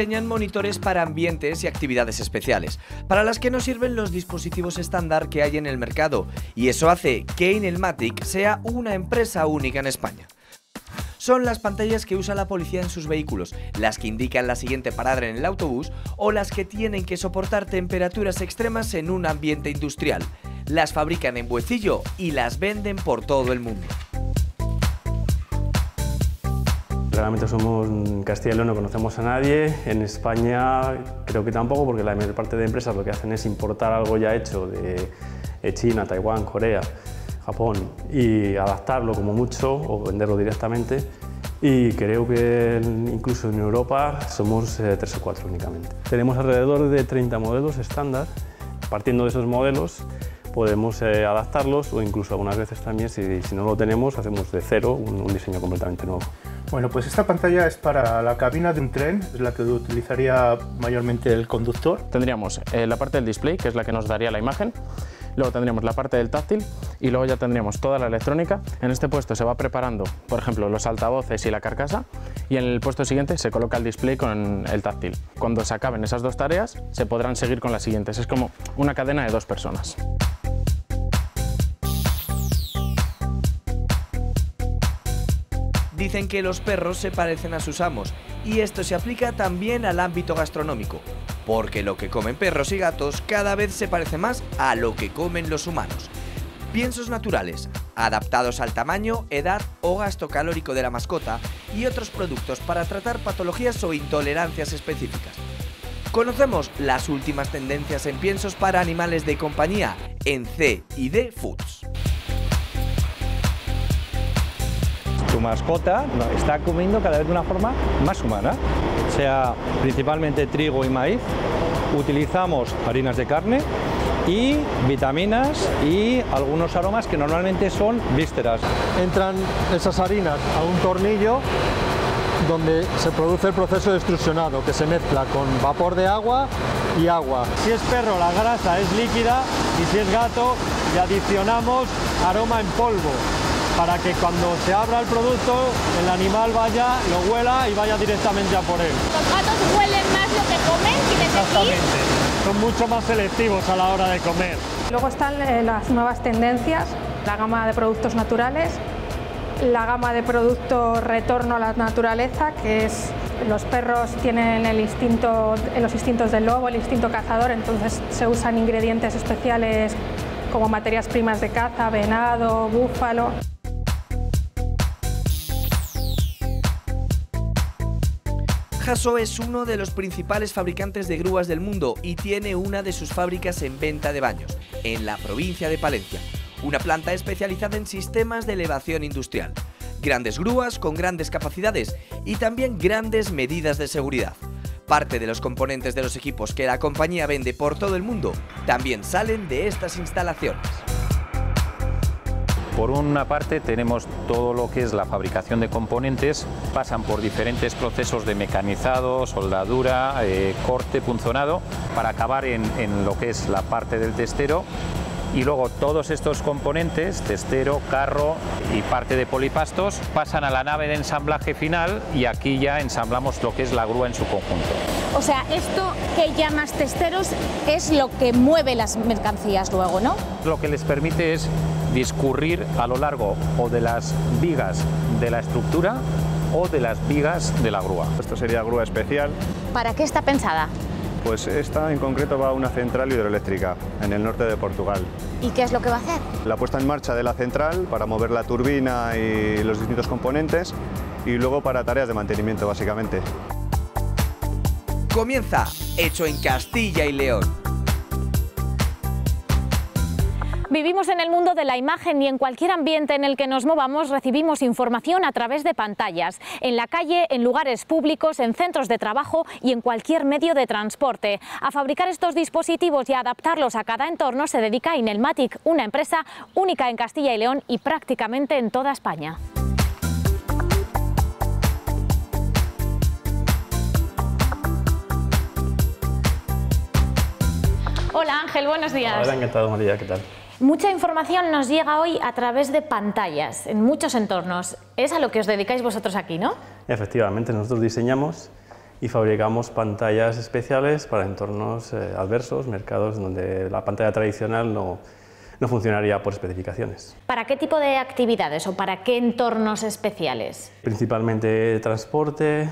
diseñan monitores para ambientes y actividades especiales, para las que no sirven los dispositivos estándar que hay en el mercado, y eso hace que Inelmatic sea una empresa única en España son las pantallas que usa la policía en sus vehículos, las que indican la siguiente parada en el autobús o las que tienen que soportar temperaturas extremas en un ambiente industrial. Las fabrican en Buecillo y las venden por todo el mundo. Realmente somos en Castilla y León, no conocemos a nadie. En España creo que tampoco, porque la mayor parte de empresas lo que hacen es importar algo ya hecho de China, Taiwán, Corea, Japón y adaptarlo como mucho o venderlo directamente. Y creo que incluso en Europa somos eh, tres o cuatro únicamente. Tenemos alrededor de 30 modelos estándar. Partiendo de esos modelos, podemos eh, adaptarlos o incluso algunas veces también, si, si no lo tenemos, hacemos de cero un, un, diseño completamente nuevo. Bueno, pues esta pantalla es para la cabina de un tren, es la que utilizaría mayormente el conductor. Tendríamos eh, la parte del display, que es la que nos daría la imagen, luego tendríamos la parte del táctil y luego ya tendríamos toda la electrónica. En este puesto se va preparando, por ejemplo, los altavoces y la carcasa y en el puesto siguiente se coloca el display con el táctil. Cuando se acaben esas dos tareas, se podrán seguir con las siguientes. Es como una cadena de dos personas. Dicen que los perros se parecen a sus amos y esto se aplica también al ámbito gastronómico, porque lo que comen perros y gatos cada vez se parece más a lo que comen los humanos. Piensos naturales, adaptados al tamaño, edad o gasto calórico de la mascota y otros productos para tratar patologías o intolerancias específicas. Conocemos las últimas tendencias en piensos para animales de compañía en C y D Foods. tu mascota está comiendo cada vez de una forma más humana, sea principalmente trigo y maíz. Utilizamos harinas de carne y vitaminas y algunos aromas que normalmente son vísceras. Entran esas harinas a un tornillo donde se produce el proceso de extrusionado, que se mezcla con vapor de agua y agua. Si es perro, la grasa es líquida y si es gato, le adicionamos aroma en polvo para que cuando se abra el producto el animal vaya, lo huela y vaya directamente a por él. Los gatos huelen más lo que comen, ¿quieres Exactamente. Son mucho más selectivos a la hora de comer. Luego están eh, las nuevas tendencias, la gama de productos naturales, la gama de productos retorno a la naturaleza, que es los perros tienen el instinto, los instintos del lobo, el instinto cazador, entonces se usan ingredientes especiales como materias primas de caza, venado, búfalo. Hasso es uno de los principales fabricantes de grúas del mundo y tiene una de sus fábricas en venta de baños, en la provincia de Palencia, una planta especializada en sistemas de elevación industrial. Grandes grúas con grandes capacidades y también grandes medidas de seguridad. Parte de los componentes de los equipos que la compañía vende por todo el mundo también salen de estas instalaciones. Por una parte tenemos todo lo que es la fabricación de componentes, pasan por diferentes procesos de mecanizado, soldadura, eh, corte, punzonado, para acabar en, en lo que es la parte del testero y luego todos estos componentes, testero, carro y parte de polipastos, pasan a la nave de ensamblaje final y aquí ya ensamblamos lo que es la grúa en su conjunto. O sea, esto que llamas testeros es lo que mueve las mercancías luego, ¿no? Lo que les permite es discurrir a lo largo o de las vigas de la estructura o de las vigas de la grúa. Esto sería grúa especial. ¿Para qué está pensada? Pues esta en concreto va a una central hidroeléctrica en el norte de Portugal. ¿Y qué es lo que va a hacer? La puesta en marcha de la central para mover la turbina y los distintos componentes y luego para tareas de mantenimiento básicamente. Comienza Hecho en Castilla y León. Vivimos en el mundo de la imagen y en cualquier ambiente en el que nos movamos recibimos información a través de pantallas, en la calle, en lugares públicos, en centros de trabajo y en cualquier medio de transporte. A fabricar estos dispositivos y adaptarlos a cada entorno se dedica Inelmatic, una empresa única en Castilla y León y prácticamente en toda España. Hola Ángel, buenos días. Hola, encantado María, ¿qué tal? Mucha información nos llega hoy a través de pantallas, en muchos entornos. Es a lo que os dedicáis vosotros aquí, ¿no? Efectivamente, nosotros diseñamos y fabricamos pantallas especiales para entornos eh, adversos, mercados donde la pantalla tradicional no, no funcionaría por especificaciones. ¿Para qué tipo de actividades o para qué entornos especiales? Principalmente transporte,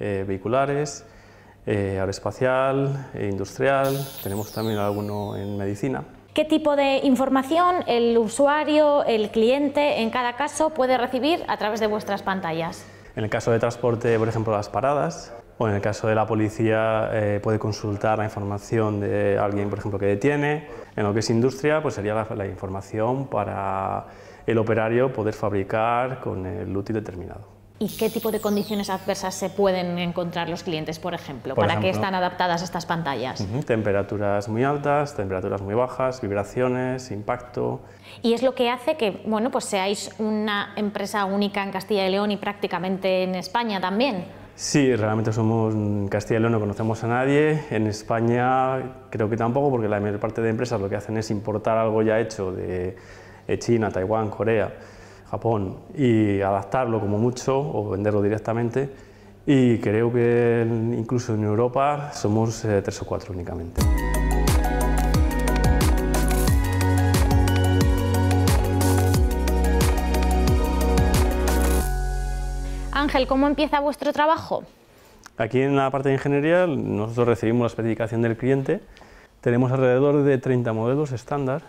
eh, vehiculares, eh, aeroespacial, e industrial, tenemos también alguno en medicina. ¿Qué tipo de información el usuario, el cliente, en cada caso puede recibir a través de vuestras pantallas? En el caso de transporte, por ejemplo, las paradas, o en el caso de la policía eh, puede consultar la información de alguien, por ejemplo, que detiene. En lo que es industria, pues sería la, la información para el operario poder fabricar con el útil determinado. ¿Y qué tipo de condiciones adversas se pueden encontrar los clientes, por ejemplo? Por ¿Para qué ejemplo, están adaptadas estas pantallas? Ujú, Temperaturas muy altas, temperaturas muy bajas, vibraciones, impacto. Y es lo que hace que bueno, pues seáis una empresa única en Castilla y León y prácticamente en España también. Sí, realmente somos en Castilla y León, no conocemos a nadie. En España creo que tampoco, porque la mayor parte de empresas lo que hacen es importar algo ya hecho de China, Taiwán, Corea, Japón y adaptarlo como mucho o venderlo directamente. Y creo que incluso en Europa somos eh, tres o cuatro únicamente. Ángel, ¿cómo empieza vuestro trabajo? Aquí en la parte de ingeniería nosotros recibimos la especificación del cliente. Tenemos alrededor de 30 modelos estándar.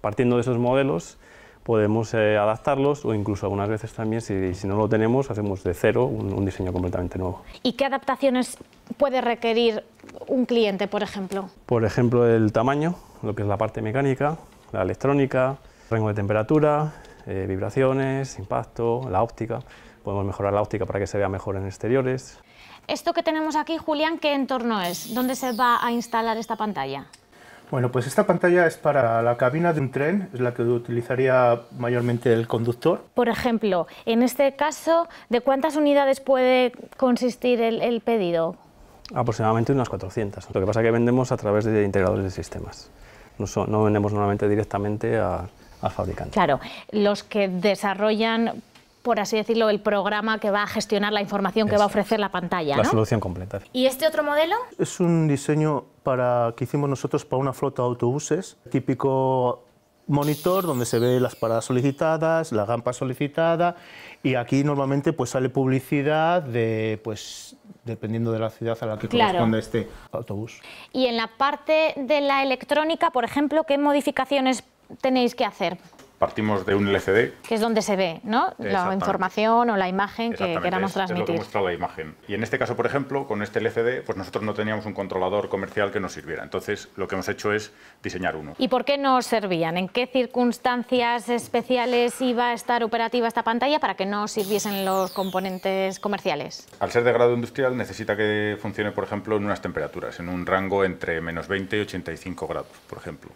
Partiendo de esos modelos podemos eh, adaptarlos o incluso algunas veces también, si, si no lo tenemos, hacemos de cero un, un diseño completamente nuevo. ¿Y qué adaptaciones puede requerir un cliente, por ejemplo? Por ejemplo, el tamaño, lo que es la parte mecánica, la electrónica, rango de temperatura, eh, vibraciones, impacto, la óptica. Podemos mejorar la óptica para que se vea mejor en exteriores. Esto que tenemos aquí, Julián, ¿qué entorno es? ¿Dónde se va a instalar esta pantalla? Bueno, pues esta pantalla es para la cabina de un tren, es la que utilizaría mayormente el conductor. Por ejemplo, en este caso, ¿de cuántas unidades puede consistir el, el pedido? Aproximadamente unas 400. Lo que pasa es que vendemos a través de integradores de sistemas. No, son- no vendemos normalmente directamente a- al fabricante. Claro, los que desarrollan, por así decirlo, el programa que va a gestionar la información que va a ofrecer la pantalla, La ¿no? solución completa. ¿Y este otro modelo? Es un diseño para, que hicimos nosotros para una flota de autobuses, típico monitor donde se ve las paradas solicitadas, la gampa solicitada y aquí normalmente pues sale publicidad de pues dependiendo de la ciudad a la que Claro. corresponde este autobús. Y en la parte de la electrónica, por ejemplo, ¿qué modificaciones tenéis que hacer? Partimos de un LCD. Que es donde se ve, ¿no? La información o la imagen que queramos es- es lo que transmitir. muestra la imagen. Y en este caso, por ejemplo, con este LCD, pues nosotros no teníamos un controlador comercial que nos sirviera. Entonces, lo que hemos hecho es diseñar uno. ¿Y por qué no os servían? ¿En qué circunstancias especiales iba a estar operativa esta pantalla para que no sirviesen los componentes comerciales? Al ser de grado industrial, necesita que funcione, por ejemplo, en unas temperaturas, en un rango entre menos 20 y 85 grados, por ejemplo.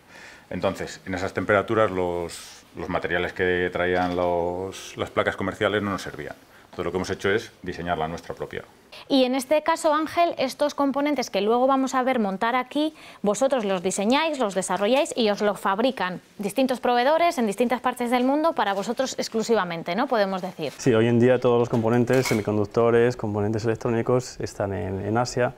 Entonces, en esas temperaturas, los, los materiales que traían los- las placas comerciales no nos servían. Entonces, lo que hemos hecho es diseñar la nuestra propia. Y en este caso, Ángel, estos componentes que luego vamos a ver montar aquí, vosotros los diseñáis, los desarrolláis y os los fabrican distintos proveedores en distintas partes del mundo para vosotros exclusivamente, ¿no? Podemos decir. Sí, hoy en día todos los componentes, semiconductores, componentes electrónicos están en, en Asia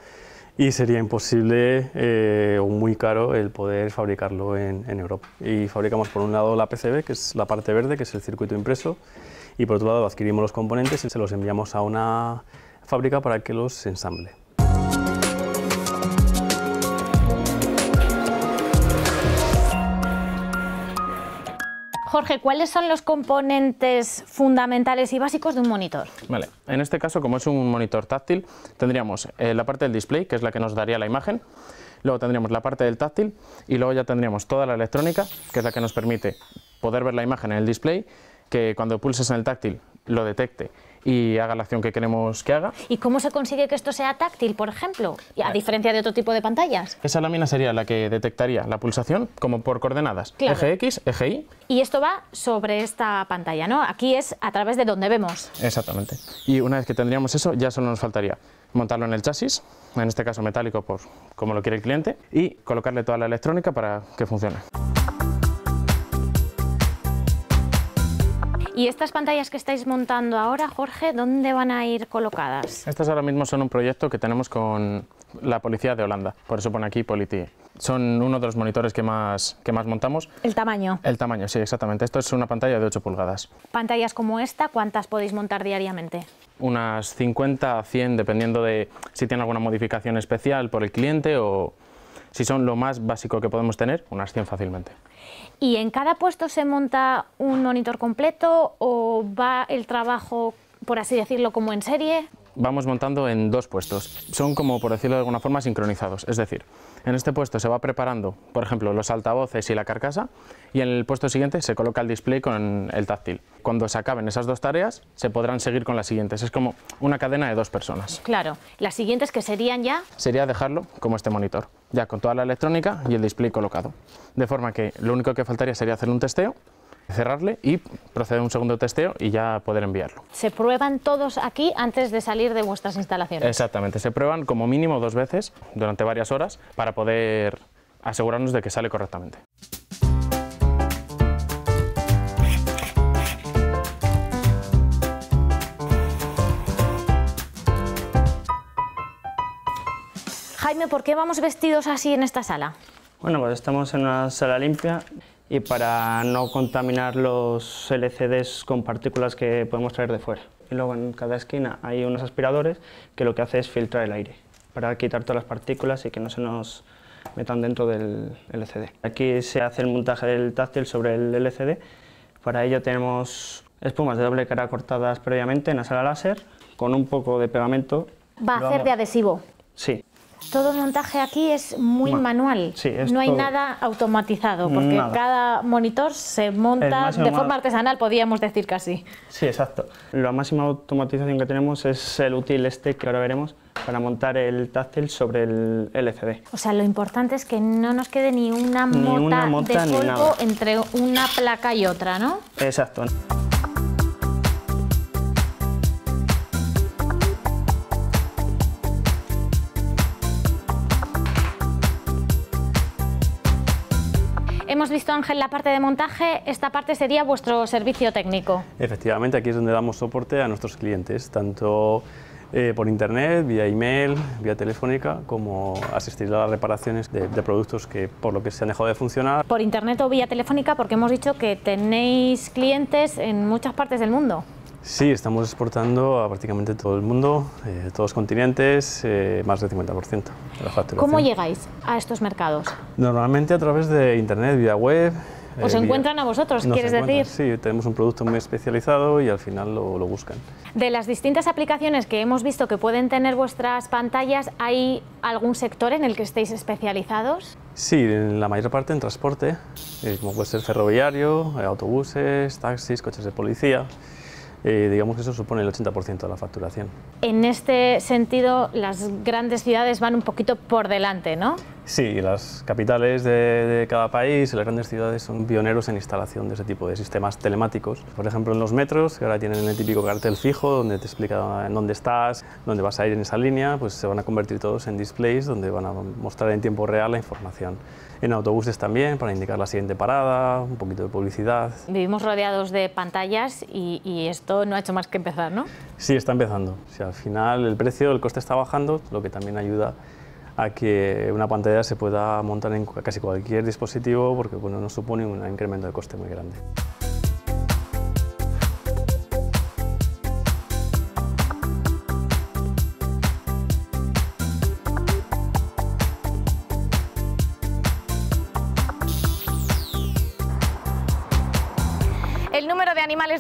y sería imposible eh, o muy caro el poder fabricarlo en, en Europa. Y fabricamos por un lado la PCB, que es la parte verde, que es el circuito impreso, y por otro lado adquirimos los componentes y se los enviamos a una fábrica para que los ensamble. Jorge, ¿cuáles son los componentes fundamentales y básicos de un monitor? Vale. En este caso, como es un monitor táctil, tendríamos eh, la parte del display, que es la que nos daría la imagen, luego tendríamos la parte del táctil y luego ya tendríamos toda la electrónica, que es la que nos permite poder ver la imagen en el display, que cuando pulses en el táctil lo detecte y haga la acción que queremos que haga. ¿Y cómo se consigue que esto sea táctil, por ejemplo? A diferencia de otro tipo de pantallas. Esa lámina sería la que detectaría la pulsación como por coordenadas, Claro. eje X, eje Y. Y esto va sobre esta pantalla, ¿no? Aquí es a través de donde vemos. Exactamente. Y una vez que tendríamos eso, ya solo nos faltaría montarlo en el chasis, en este caso metálico por como lo quiere el cliente, y colocarle toda la electrónica para que funcione. ¿Y estas pantallas que estáis montando ahora, Jorge, dónde van a ir colocadas? Estas ahora mismo son un proyecto que tenemos con la policía de Holanda, por eso pone aquí Politi. Son uno de los monitores que más, que más montamos. El tamaño. El tamaño, sí, exactamente. Esto es una pantalla de 8 pulgadas. Pantallas como esta, ¿cuántas podéis montar diariamente? Unas 50 a 100, dependiendo de si tiene alguna modificación especial por el cliente o si son lo más básico que podemos tener, unas 100 fácilmente. ¿Y en cada puesto se monta un monitor completo o va el trabajo, por así decirlo, como en serie? Vamos montando en dos puestos. Son como, por decirlo de alguna forma, sincronizados. Es decir, en este puesto se va preparando, por ejemplo, los altavoces y la carcasa y en el puesto siguiente se coloca el display con el táctil. Cuando se acaben esas dos tareas, se podrán seguir con las siguientes. Es como una cadena de dos personas. Claro. Las siguientes que serían ya... Sería dejarlo como este monitor, ya con toda la electrónica y el display colocado. De forma que lo único que faltaría sería hacer un testeo cerrarle y proceder a un segundo testeo y ya poder enviarlo. ¿Se prueban todos aquí antes de salir de vuestras instalaciones? Exactamente, se prueban como mínimo dos veces durante varias horas para poder asegurarnos de que sale correctamente. Jaime, ¿por qué vamos vestidos así en esta sala? Bueno, pues estamos en una sala limpia y para no contaminar los LCDs con partículas que podemos traer de fuera. Y luego en cada esquina hay unos aspiradores que lo que hace es filtrar el aire para quitar todas las partículas y que no se nos metan dentro del LCD. Aquí se hace el montaje del táctil sobre el LCD. Para ello tenemos espumas de doble cara cortadas previamente en la sala láser con un poco de pegamento. ¿Va a hacer de adhesivo? Sí, todo el montaje aquí es muy manual. Sí, es no hay todo- nada automatizado, porque Nada. cada monitor se monta de ma- forma artesanal, podríamos decir casi. Sí, exacto. La máxima automatización que tenemos es el útil este que ahora veremos para montar el táctil sobre el LCD. O sea, lo importante es que no nos quede ni una Ni mota, una mota de polvo entre una placa y otra, ¿no? Exacto. Hemos visto, Ángel, la parte de montaje, esta parte sería vuestro servicio técnico. Efectivamente, aquí es donde damos soporte a nuestros clientes, tanto eh, por internet, vía email, vía telefónica, como asistir a las reparaciones de, de productos que por lo que se han dejado de funcionar. Por internet o vía telefónica, porque hemos dicho que tenéis clientes en muchas partes del mundo. Sí, estamos exportando a prácticamente todo el mundo, eh, todos los continentes, eh, más del 50% de la facturación. ¿Cómo llegáis a estos mercados? Normalmente a través de internet, vía web. ¿Os eh, vía- encuentran a vosotros, Nos quieres decir? Sí, tenemos un producto muy especializado y al final lo, lo buscan. De las distintas aplicaciones que hemos visto que pueden tener vuestras pantallas, ¿hay algún sector en el que estéis especializados? Sí, en la mayor parte en transporte, eh, como puede ser ferroviario, eh, autobuses, taxis, coches de policía. Eh, digamos que eso supone el 80% de la facturación. En este sentido, las grandes ciudades van un poquito por delante, ¿no? Sí, las capitales de, de cada país y las grandes ciudades son pioneros en instalación de ese tipo de sistemas telemáticos. Por ejemplo, en los metros, que ahora tienen el típico cartel fijo donde te explica en dónde estás, dónde vas a ir en esa línea, pues se van a convertir todos en displays donde van a mostrar en tiempo real la información. En autobuses también, para indicar la siguiente parada, un poquito de publicidad. Vivimos rodeados de pantallas y, y esto no ha hecho más que empezar, ¿no? Sí, está empezando. O sea, al final el precio, el coste está bajando, lo que también ayuda a que una pantalla se pueda montar en casi cualquier dispositivo porque bueno, no supone un incremento de coste muy grande.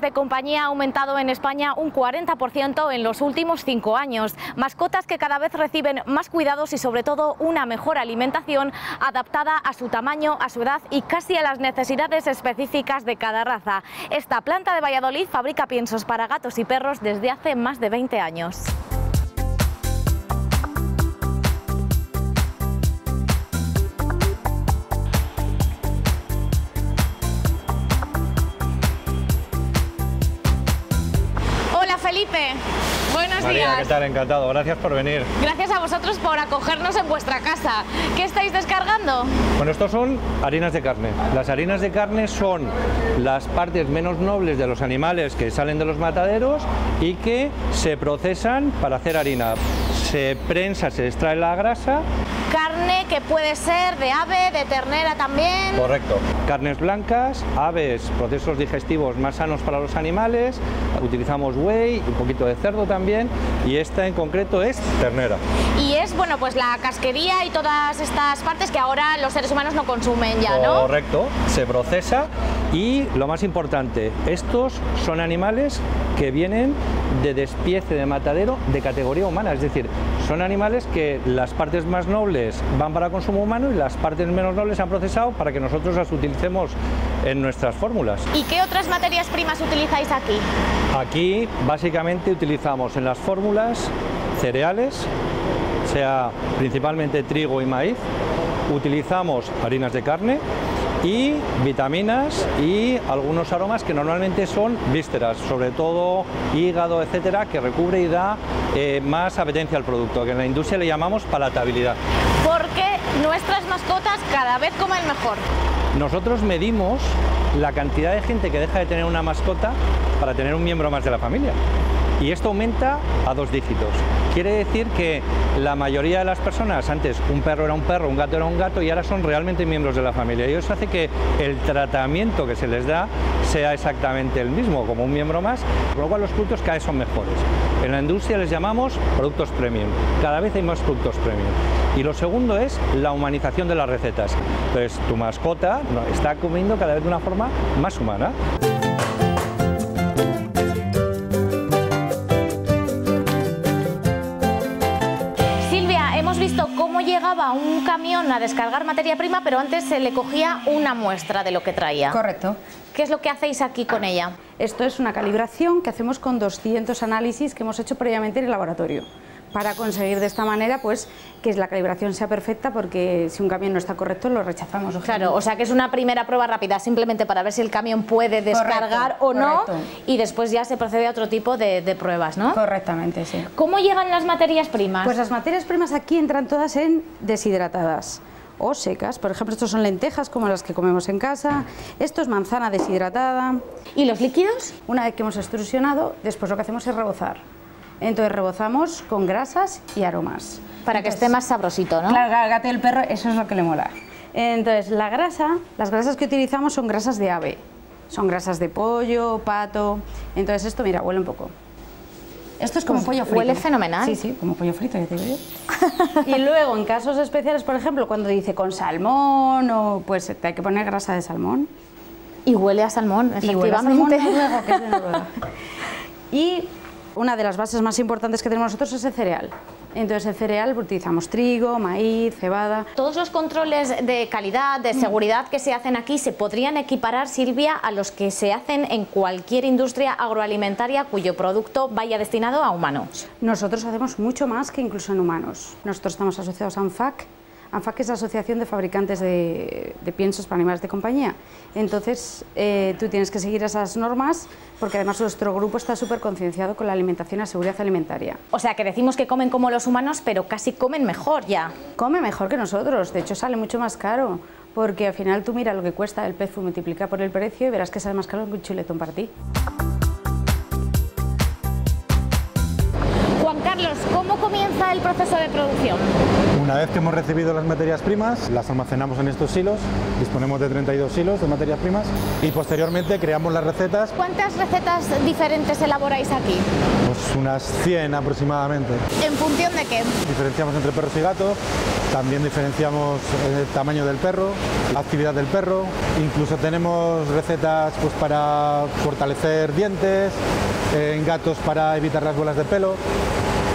De compañía ha aumentado en España un 40% en los últimos cinco años. Mascotas que cada vez reciben más cuidados y sobre todo una mejor alimentación adaptada a su tamaño, a su edad y casi a las necesidades específicas de cada raza. Esta planta de Valladolid fabrica piensos para gatos y perros desde hace más de 20 años. María. ¿qué tal? Encantado. Gracias por venir. Gracias a vosotros por acogernos en vuestra casa. ¿Qué estáis descargando? Bueno, estos son harinas de carne. Las harinas de carne son las partes menos nobles de los animales que salen de los mataderos y que se procesan para hacer harina. Se prensa, se extrae la grasa. Carne que puede ser de ave, de ternera también. Correcto. Carnes blancas, aves, procesos digestivos más sanos para los animales. Utilizamos whey, un poquito de cerdo también. Y esta en concreto es ternera. Y es, bueno, pues la casquería y todas estas partes que ahora los seres humanos no consumen ya, ¿no? Correcto, se procesa y lo más importante, estos son animales que vienen de despiece de matadero de categoría humana, es decir, son animales que las partes más nobles van para consumo humano y las partes menos nobles se han procesado para que nosotros las utilicemos en nuestras fórmulas. ¿Y qué otras materias primas utilizáis aquí? Aquí básicamente utilizamos en las fórmulas cereales, sea principalmente trigo y maíz, utilizamos harinas de carne y vitaminas y algunos aromas que normalmente son vísceras, sobre todo hígado, etcétera, que recubre y da eh, más apetencia al producto, que en la industria le llamamos palatabilidad. Porque nuestras mascotas cada vez comen mejor. Nosotros medimos la cantidad de gente que deja de tener una mascota para tener un miembro más de la familia. Y esto aumenta a dos dígitos. Quiere decir que la mayoría de las personas, antes un perro era un perro, un gato era un gato y ahora son realmente miembros de la familia. Y eso hace que el tratamiento que se les da sea exactamente el mismo, como un miembro más, con lo cual los productos cada vez son mejores. En la industria les llamamos productos premium. Cada vez hay más productos premium. Y lo segundo es la humanización de las recetas. Entonces, tu mascota está comiendo cada vez de una forma más humana. Un camión a descargar materia prima, pero antes se le cogía una muestra de lo que traía. Correcto. ¿Qué es lo que hacéis aquí con ella? Esto es una calibración que hacemos con 200 análisis que hemos hecho previamente en el laboratorio para conseguir de esta manera pues que la calibración sea perfecta porque si un camión no está correcto lo rechazamos. Claro, o sea que es una primera prueba rápida simplemente para ver si el camión puede descargar o no correcto. y después ya se procede a otro tipo de, de pruebas, ¿no? Correctamente, sí. ¿Cómo llegan las materias primas? Pues las materias primas aquí entran todas en deshidratadas o secas. Por ejemplo, estos son lentejas como las que comemos en casa. Esto es manzana deshidratada. ¿Y los líquidos? Una vez que hemos extrusionado, después lo que hacemos es rebozar. Entonces rebozamos con grasas y aromas. Para que esté más sabrosito, ¿no? Claro, al gato y el perro eso es lo que le mola. Entonces, la grasa, las grasas que utilizamos son grasas de ave. Son grasas de pollo, pato. Entonces esto, mira, huele un poco. Esto es como Pues pollo frito. huele fenomenal. Sí, sí, como pollo frito, ya te digo yo. y luego, en casos especiales, por ejemplo, cuando dice con salmón, o pues te hay que poner grasa de salmón. Y huele a salmón, Y huele a salmón efectivamente. que es de Noruega. Y una de las bases más importantes que tenemos nosotros es el cereal. Entonces, el cereal utilizamos trigo, maíz, cebada. Todos los controles de calidad, de seguridad que se hacen aquí se podrían equiparar, Silvia, a los que se hacen en cualquier industria agroalimentaria cuyo producto vaya destinado a humanos. Nosotros hacemos mucho más que incluso en humanos. Nosotros estamos asociados a ANFAC. ANFAC es la Asociación de Fabricantes de, de Piensos para Animales de Compañía. Entonces, eh, tú tienes que seguir esas normas porque además nuestro grupo está súper concienciado con la alimentación y la seguridad alimentaria. O sea, que decimos que comen como los humanos, pero casi comen mejor ya. Come mejor que nosotros, de hecho sale mucho más caro, porque al final tú mira lo que cuesta el pez, multiplica por el precio y verás que sale más caro que un chuletón para ti. Juan Carlos, ¿cómo comienza el proceso de producción? Una vez que hemos recibido las materias primas, las almacenamos en estos silos, disponemos de 32 silos de materias primas y posteriormente creamos las recetas, ¿Cuántas recetas diferentes elaboráis aquí? pues unas 100 aproximadamente. ¿En función de qué? Diferenciamos entre perros y gatos, también diferenciamos el tamaño del perro, la actividad del perro, incluso tenemos recetas pues, para fortalecer dientes, eh, en gatos para evitar las bolas de pelo.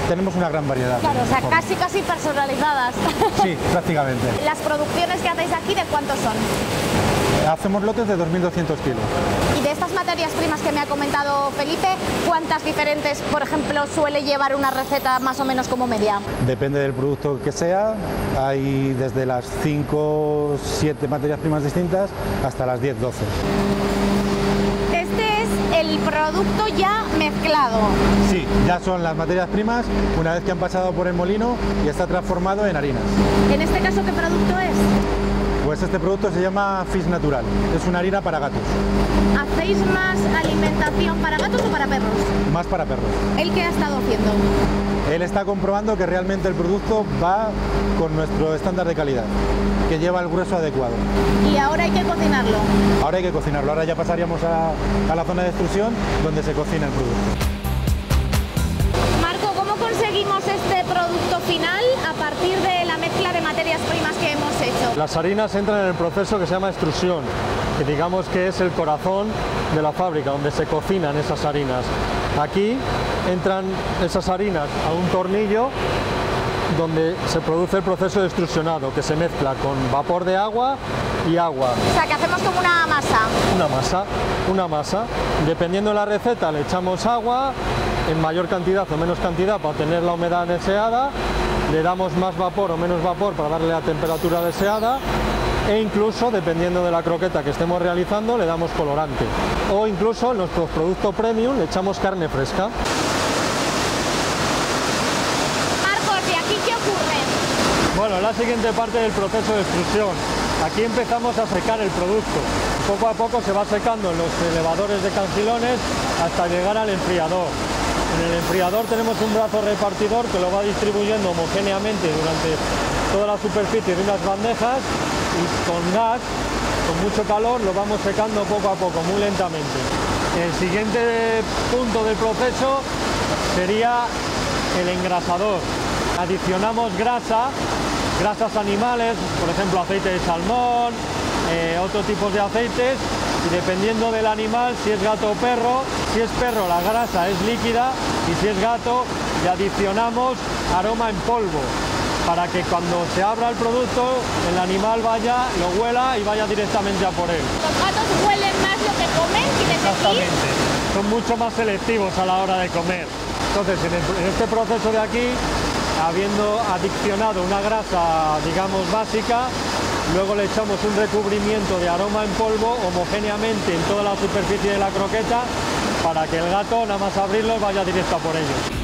Tenemos una gran variedad. Claro, o sea, formas. casi casi personalizadas. Sí, prácticamente. Las producciones que hacéis aquí, ¿de cuántos son? Hacemos lotes de 2.200 kilos. Y de estas materias primas que me ha comentado Felipe, ¿cuántas diferentes, por ejemplo, suele llevar una receta más o menos como media? Depende del producto que sea, hay desde las 5 o 7 materias primas distintas hasta las 10 12. El producto ya mezclado. Sí, ya son las materias primas una vez que han pasado por el molino y está transformado en harinas. En este caso, ¿qué producto es? Pues este producto se llama Fish Natural, es una harina para gatos. ¿Hacéis más alimentación para gatos o para perros? Más para perros. ¿El qué ha estado haciendo? Él está comprobando que realmente el producto va con nuestro estándar de calidad, que lleva el grueso adecuado. Y ahora hay que cocinarlo. Ahora hay que cocinarlo, ahora ya pasaríamos a, a la zona de extrusión donde se cocina el producto. Marco, ¿cómo conseguimos este producto final a partir de la mezcla de materias primas que hemos hecho? Las harinas entran en el proceso que se llama extrusión, que digamos que es el corazón de la fábrica, donde se cocinan esas harinas. Aquí entran esas harinas a un tornillo donde se produce el proceso de extrusionado, que se mezcla con vapor de agua y agua. O sea, que hacemos como una masa. Una masa, una masa. Dependiendo de la receta le echamos agua en mayor cantidad o menos cantidad para obtener la humedad deseada, le damos más vapor o menos vapor para darle la temperatura deseada e incluso, dependiendo de la croqueta que estemos realizando, le damos colorante. O incluso en nuestro producto premium le echamos carne fresca. Marcos, ¿y aquí qué ocurre? Bueno, la siguiente parte del proceso de extrusión. Aquí empezamos a secar el producto. Poco a poco se va secando en los elevadores de cangilones hasta llegar al enfriador. En el enfriador tenemos un brazo repartidor que lo va distribuyendo homogéneamente durante toda la superficie de unas bandejas y con gas, con mucho calor, lo vamos secando poco a poco, muy lentamente. El siguiente punto del proceso sería el engrasador. Adicionamos grasa, grasas animales, por ejemplo aceite de salmón, eh, otro tipo de aceites y dependiendo del animal, si es gato o perro, si es perro la grasa es líquida y si es gato le adicionamos aroma en polvo para que cuando se abra el producto el animal vaya, lo huela y vaya directamente a por él. Los gatos huelen más lo que comen, ¿quieres decir? Exactamente, son mucho más selectivos a la hora de comer. Entonces en, el- en este proceso de aquí, habiendo adiccionado una grasa digamos básica, Luego le echamos un recubrimiento de aroma en polvo homogéneamente en toda la superficie de la croqueta para que el gato nada más abrirlo vaya directo a por ello.